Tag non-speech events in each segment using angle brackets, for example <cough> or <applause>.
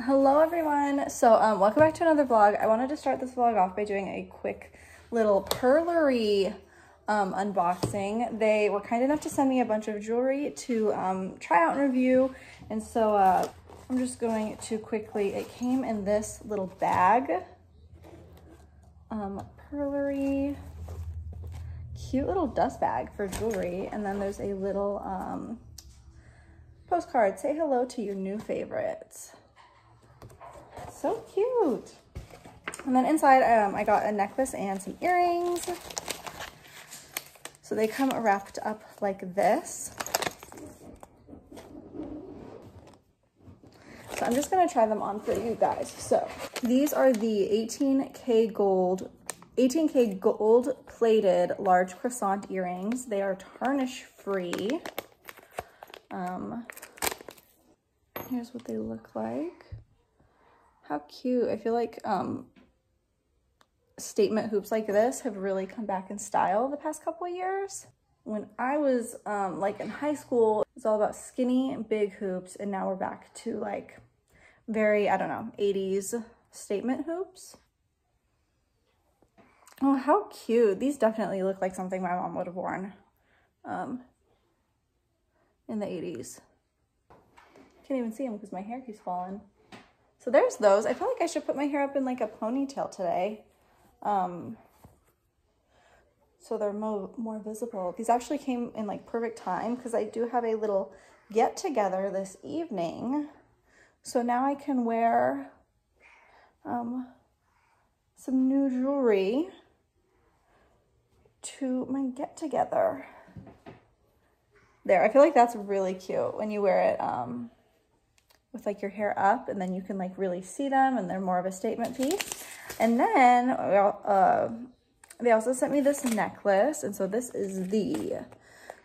Hello everyone. So um, welcome back to another vlog. I wanted to start this vlog off by doing a quick little Pearlory um, unboxing. They were kind enough to send me a bunch of jewelry to um, try out and review. And so uh, I'm just going to quickly, it came in this little bag. Um, Pearlory, cute little dust bag for jewelry. And then there's a little um, postcard. Say hello to your new favorites. So cute. And then inside, um, I got a necklace and some earrings. So they come wrapped up like this. So I'm just gonna try them on for you guys. So these are the 18K gold, 18K gold plated large croissant earrings. They are tarnish free. Um, here's what they look like. How cute. I feel like um, statement hoops like this have really come back in style the past couple of years. When I was um, like in high school, it's all about skinny big hoops and now we're back to like very, I don't know, 80s statement hoops. Oh, how cute. These definitely look like something my mom would have worn um, in the 80s. Can't even see them because my hair keeps falling. So there's those. I feel like I should put my hair up in like a ponytail today. Um, so they're more, more visible. These actually came in like perfect time because I do have a little get together this evening. So now I can wear um, some new jewelry to my get together. There, I feel like that's really cute when you wear it um, with like your hair up and then you can like really see them and they're more of a statement piece. And then uh, they also sent me this necklace. And so this is the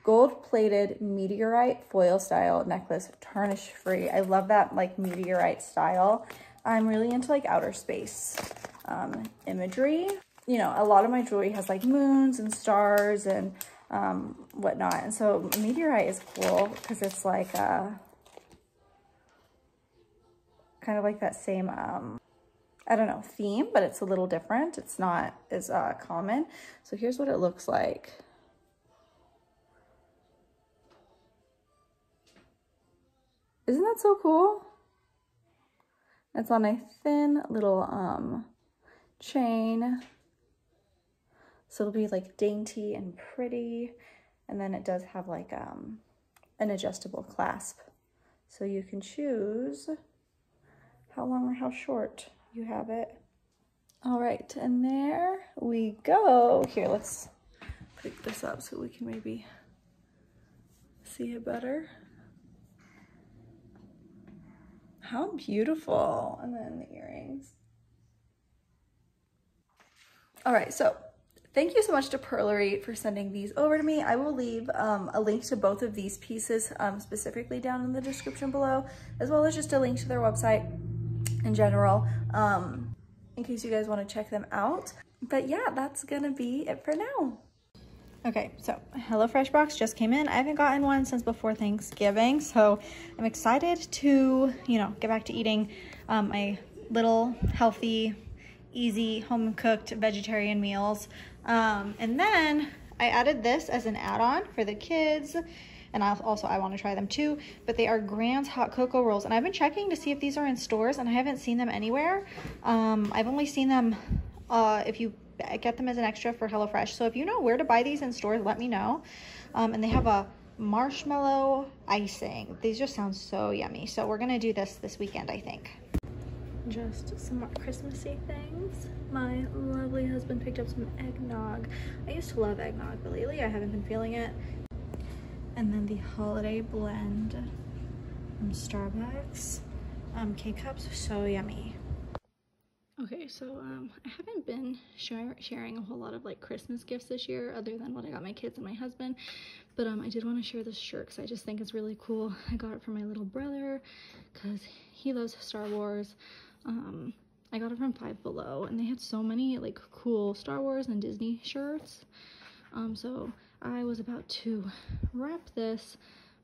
gold plated meteorite foil style necklace, tarnish free. I love that like meteorite style. I'm really into like outer space um, imagery. You know, a lot of my jewelry has like moons and stars and um, whatnot. And so meteorite is cool because it's like, uh, kind of like that same, um, I don't know, theme, but it's a little different. It's not as uh, common. So here's what it looks like. Isn't that so cool? It's on a thin little um, chain. So it'll be like dainty and pretty. And then it does have like um, an adjustable clasp. So you can choose how long or how short you have it. All right, and there we go. Here, let's pick this up so we can maybe see it better. How beautiful. And then the earrings. All right, so thank you so much to Pearlory for sending these over to me. I will leave um, a link to both of these pieces um, specifically down in the description below, as well as just a link to their website in general, um, in case you guys want to check them out. But yeah, that's gonna be it for now. Okay, so HelloFresh box just came in. I haven't gotten one since before Thanksgiving, so I'm excited to, you know, get back to eating um, my little healthy, easy, home-cooked vegetarian meals. Um, and then I added this as an add-on for the kids and I also I want to try them too. But they are Grand's Hot Cocoa Rolls, and I've been checking to see if these are in stores, and I haven't seen them anywhere. Um, I've only seen them uh, if you get them as an extra for HelloFresh. So if you know where to buy these in stores, let me know. Um, and they have a marshmallow icing. These just sound so yummy. So we're gonna do this this weekend, I think. Just some more Christmassy things. My lovely husband picked up some eggnog. I used to love eggnog, but lately I haven't been feeling it and then the holiday blend from Starbucks um, K-Cups, so yummy. Okay, so um, I haven't been share sharing a whole lot of like Christmas gifts this year other than what I got my kids and my husband. But um, I did want to share this shirt because I just think it's really cool. I got it for my little brother because he loves Star Wars. Um, I got it from Five Below and they had so many like cool Star Wars and Disney shirts. Um, so I was about to wrap this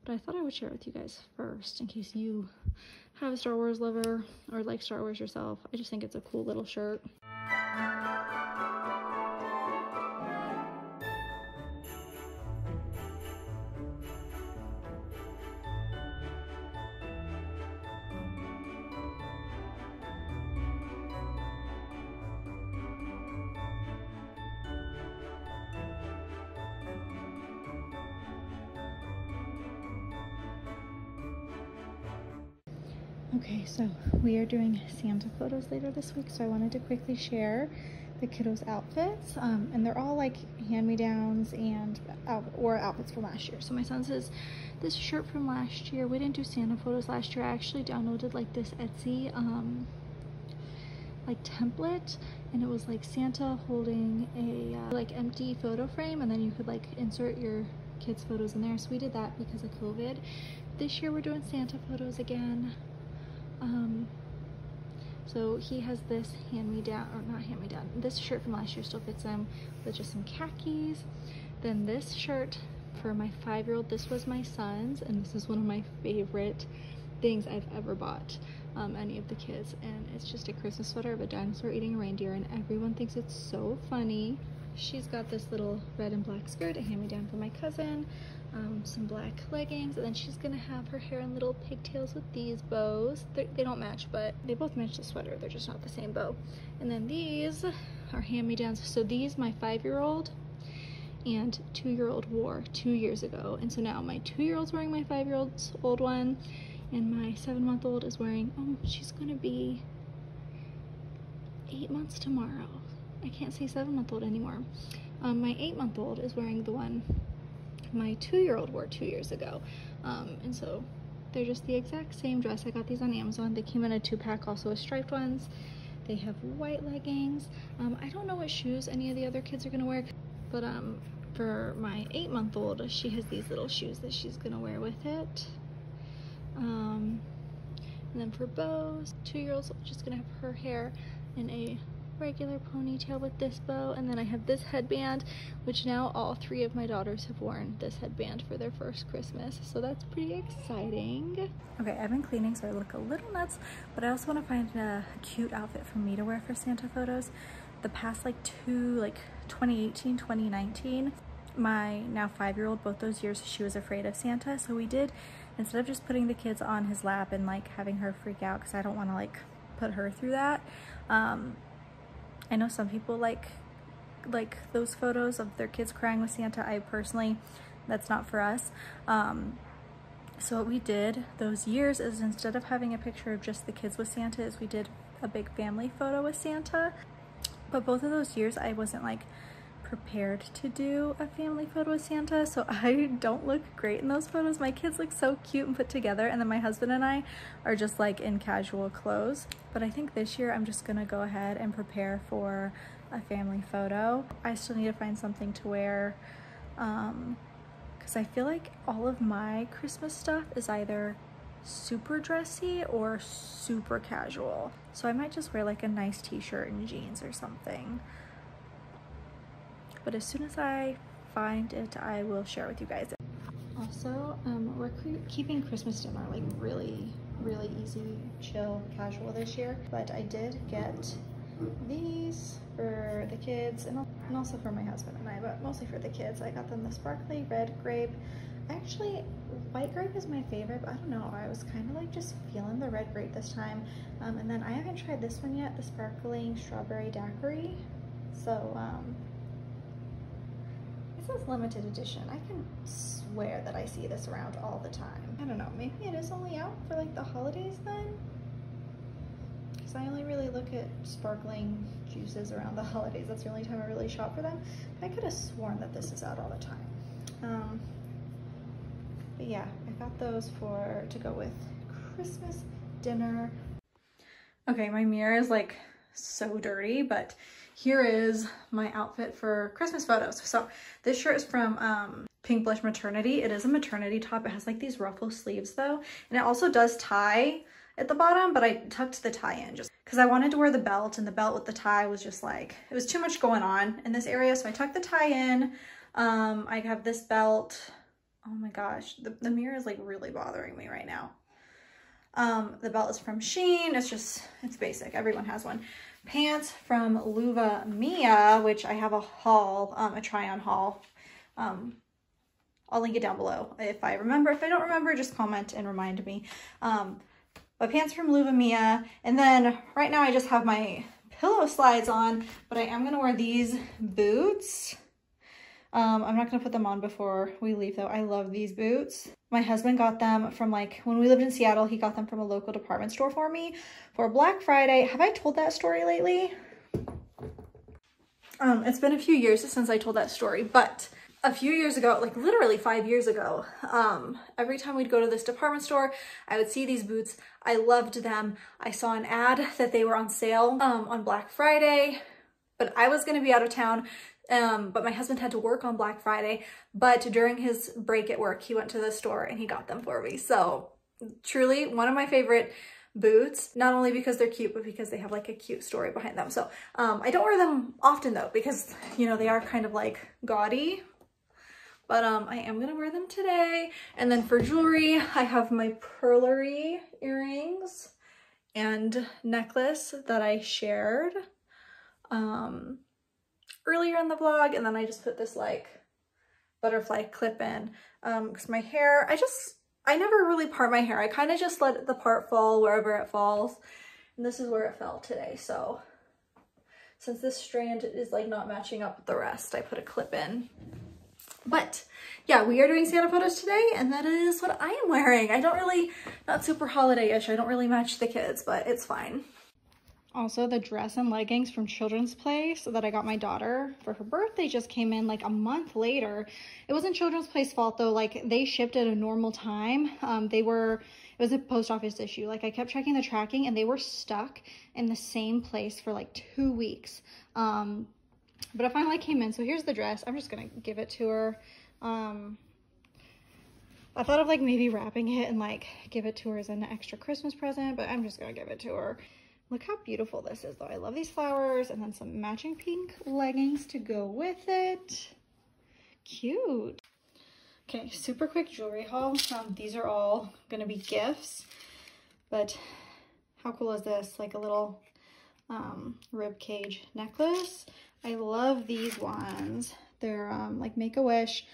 but I thought I would share it with you guys first in case you have a Star Wars lover or like Star Wars yourself. I just think it's a cool little shirt. Okay, so we are doing Santa photos later this week, so I wanted to quickly share the kiddos' outfits, um, and they're all like hand-me-downs and out or outfits from last year. So my son says this shirt from last year. We didn't do Santa photos last year. I actually downloaded like this Etsy um, like template, and it was like Santa holding a uh, like empty photo frame, and then you could like insert your kids' photos in there. So we did that because of COVID. This year we're doing Santa photos again. Um, so he has this hand-me-down, or not hand-me-down, this shirt from last year still fits him with just some khakis. Then this shirt for my five-year-old, this was my son's, and this is one of my favorite things I've ever bought um, any of the kids. And it's just a Christmas sweater of a dinosaur eating a reindeer, and everyone thinks it's so funny. She's got this little red and black skirt, a hand-me-down from my cousin um, some black leggings, and then she's gonna have her hair in little pigtails with these bows. They're, they do not match, but they both match the sweater. They're just not the same bow. And then these are hand-me-downs. So these, my five-year-old and two-year-old wore two years ago. And so now my two-year-old's wearing my five-year-old's old one, and my seven-month-old is wearing, oh, she's gonna be eight months tomorrow. I can't say seven-month-old anymore. Um, my eight-month-old is wearing the one my two-year-old wore two years ago. Um, and so they're just the exact same dress. I got these on Amazon. They came in a two-pack also with striped ones. They have white leggings. Um, I don't know what shoes any of the other kids are gonna wear, but um, for my eight-month-old, she has these little shoes that she's gonna wear with it. Um, and then for Bo's, two-year-old's just gonna have her hair in a regular ponytail with this bow and then I have this headband which now all three of my daughters have worn this headband for their first Christmas so that's pretty exciting. Okay I've been cleaning so I look a little nuts but I also want to find a cute outfit for me to wear for Santa photos. The past like two like 2018 2019 my now five-year-old both those years she was afraid of Santa so we did instead of just putting the kids on his lap and like having her freak out because I don't want to like put her through that um, I know some people like like those photos of their kids crying with Santa. I personally, that's not for us. Um, so what we did those years is instead of having a picture of just the kids with Santa is we did a big family photo with Santa. But both of those years I wasn't like prepared to do a family photo with Santa, so <laughs> I don't look great in those photos. My kids look so cute and put together, and then my husband and I are just like in casual clothes. But I think this year I'm just gonna go ahead and prepare for a family photo. I still need to find something to wear um, because I feel like all of my Christmas stuff is either super dressy or super casual. So I might just wear like a nice t-shirt and jeans or something but as soon as I find it, I will share with you guys. Also, um, we're keeping Christmas dinner like really, really easy, chill, casual this year, but I did get these for the kids and also for my husband and I, but mostly for the kids. I got them the sparkly red grape. Actually, white grape is my favorite, but I don't know. I was kind of like just feeling the red grape this time. Um, and then I haven't tried this one yet, the sparkling strawberry daiquiri. So um, says limited edition. I can swear that I see this around all the time. I don't know, maybe it is only out for like the holidays then? Because I only really look at sparkling juices around the holidays. That's the only time I really shop for them. I could have sworn that this is out all the time. Um, but yeah, I got those for to go with Christmas dinner. Okay, my mirror is like so dirty, but here is my outfit for Christmas photos. So this shirt is from um, Pink Blush Maternity. It is a maternity top. It has like these ruffle sleeves though. And it also does tie at the bottom, but I tucked the tie in just because I wanted to wear the belt and the belt with the tie was just like, it was too much going on in this area. So I tucked the tie in. Um, I have this belt Oh my gosh, the, the mirror is like really bothering me right now. Um, the belt is from Shein. It's just, it's basic. Everyone has one. Pants from Luvamia, which I have a haul, um, a try on haul. Um, I'll link it down below if I remember. If I don't remember, just comment and remind me. Um, but pants from Luvamia. And then right now I just have my pillow slides on, but I am going to wear these boots. Um, I'm not going to put them on before we leave though. I love these boots. My husband got them from like, when we lived in Seattle, he got them from a local department store for me for Black Friday. Have I told that story lately? Um, it's been a few years since I told that story, but a few years ago, like literally five years ago, um, every time we'd go to this department store, I would see these boots. I loved them. I saw an ad that they were on sale um, on Black Friday, but I was going to be out of town. Um, but my husband had to work on Black Friday, but during his break at work, he went to the store and he got them for me. So truly one of my favorite boots, not only because they're cute, but because they have like a cute story behind them. So um, I don't wear them often though, because you know, they are kind of like gaudy, but um, I am gonna wear them today. And then for jewelry, I have my Pearlory earrings and necklace that I shared um, earlier in the vlog. And then I just put this like butterfly clip in because um, my hair, I just, I never really part my hair. I kind of just let the part fall wherever it falls. And this is where it fell today. So since this strand is like not matching up with the rest, I put a clip in. But yeah, we are doing Santa photos today and that is what I am wearing. I don't really, not super holiday-ish. I don't really match the kids, but it's fine. Also, the dress and leggings from Children's Place that I got my daughter for her birthday just came in like a month later. It wasn't Children's Place fault though. Like they shipped at a normal time. Um, they were, it was a post office issue. Like I kept checking the tracking and they were stuck in the same place for like two weeks. Um, but it finally came in. So here's the dress. I'm just going to give it to her. Um, I thought of like maybe wrapping it and like give it to her as an extra Christmas present, but I'm just going to give it to her. Look how beautiful this is though. I love these flowers and then some matching pink leggings to go with it. Cute. Okay, super quick jewelry haul. Um, these are all gonna be gifts, but how cool is this? Like a little um, rib cage necklace. I love these ones. They're um, like Make-A-Wish.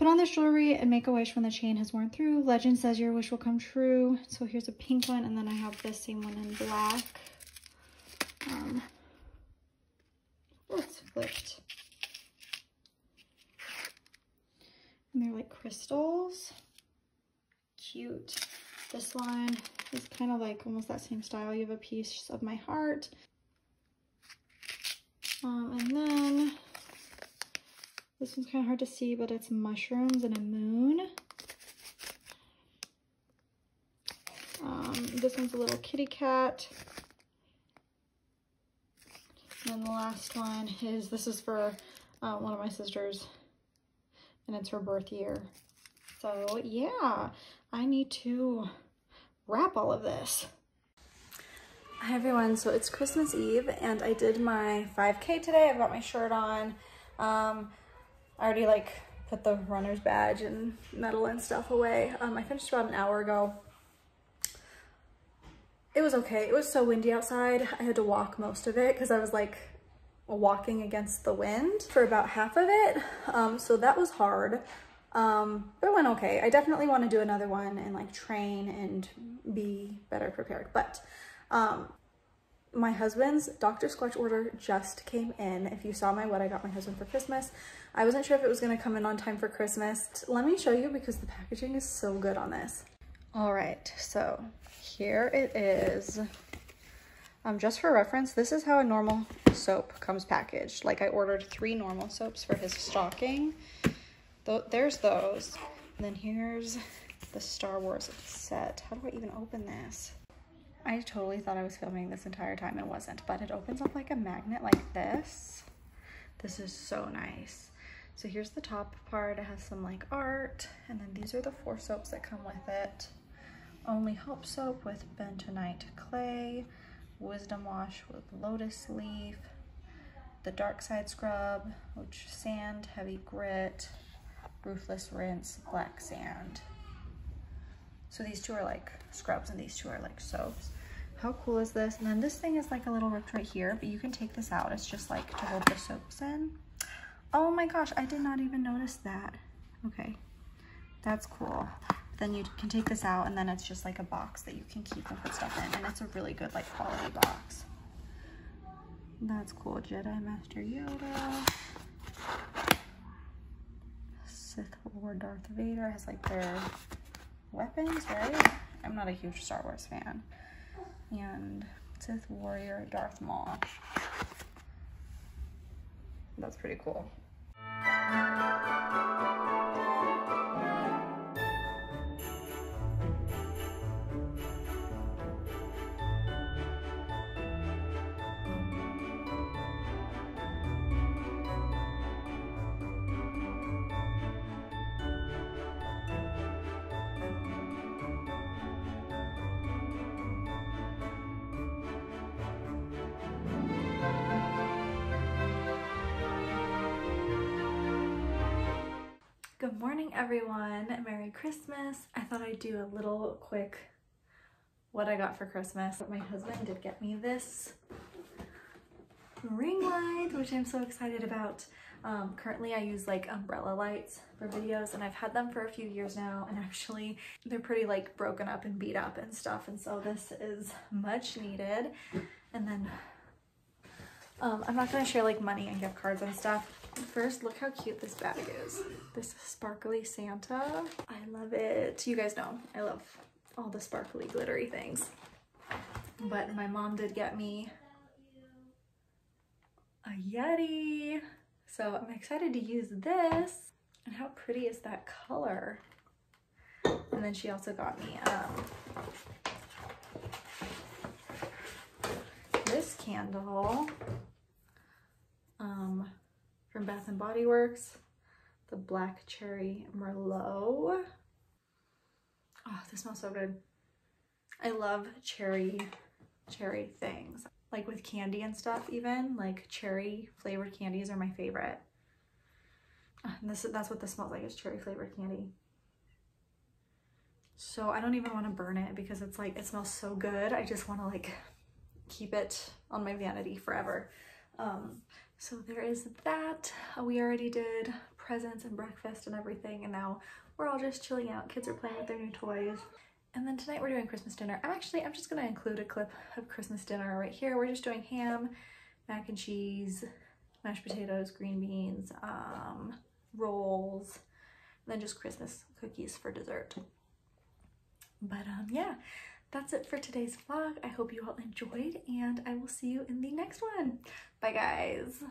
Put on this jewelry and make a wish when the chain has worn through. Legend says your wish will come true. So here's a pink one, and then I have this same one in black. Um, it's flipped. And they're like crystals. Cute. This one is kind of like almost that same style. You have a piece of my heart. Um, and then this one's kind of hard to see, but it's mushrooms and a moon. Um, this one's a little kitty cat. And the last one is, this is for uh, one of my sisters, and it's her birth year. So yeah, I need to wrap all of this. Hi everyone, so it's Christmas Eve and I did my 5K today. I've got my shirt on. Um, I already like put the runner's badge and medal and stuff away. Um, I finished about an hour ago. It was okay. It was so windy outside. I had to walk most of it because I was like walking against the wind for about half of it. Um, so that was hard, um, but it went okay. I definitely want to do another one and like train and be better prepared. But um, my husband's Dr. Squatch order just came in. If you saw my what I got my husband for Christmas, I wasn't sure if it was gonna come in on time for Christmas. Let me show you because the packaging is so good on this. All right, so here it is. Um, just for reference, this is how a normal soap comes packaged. Like I ordered three normal soaps for his stocking. Th there's those. And then here's the Star Wars set. How do I even open this? I totally thought I was filming this entire time and wasn't, but it opens up like a magnet like this. This is so nice. So here's the top part. It has some like art, and then these are the four soaps that come with it. Only Hope soap with bentonite clay, wisdom wash with lotus leaf, the dark side scrub, which sand, heavy grit, Ruthless Rinse Black Sand. So these two are like scrubs and these two are like soaps. How cool is this? And then this thing is like a little ripped right here, but you can take this out. It's just like to hold the soaps in. Oh my gosh, I did not even notice that. Okay, that's cool. Then you can take this out and then it's just like a box that you can keep and put stuff in. And it's a really good like quality box. That's cool. Jedi Master Yoda. Sith Lord Darth Vader has like their weapons, right? I'm not a huge Star Wars fan. And Sith Warrior Darth Maul. That's pretty cool. Good morning, everyone. Merry Christmas. I thought I'd do a little quick what I got for Christmas. My husband did get me this ring light, which I'm so excited about. Um, currently, I use like umbrella lights for videos, and I've had them for a few years now, and <laughs> actually, they're pretty like broken up and beat up and stuff, and so this is much needed. And then um, I'm not gonna share like money and gift cards and stuff. First, look how cute this bag is. This sparkly Santa. I love it. You guys know I love all the sparkly glittery things. But my mom did get me a Yeti. So I'm excited to use this. And how pretty is that color? And then she also got me um, this candle um, from Bath and Body Works, the Black Cherry Merlot. Oh, this smells so good. I love cherry, cherry things. Like with candy and stuff even, like cherry flavored candies are my favorite. Ah, and this, that's what this smells like, is cherry flavored candy. So I don't even want to burn it because it's like, it smells so good. I just want to like keep it on my vanity forever. Um, so there is that. We already did presents and breakfast and everything and now we're all just chilling out. Kids are playing with their new toys. And then tonight we're doing Christmas dinner. I'm actually, I'm just gonna include a clip of Christmas dinner right here. We're just doing ham, mac and cheese, mashed potatoes, green beans, um, rolls, and then just Christmas cookies for dessert. But um, yeah, that's it for today's vlog. I hope you all enjoyed and I will see you in the next one. Bye guys.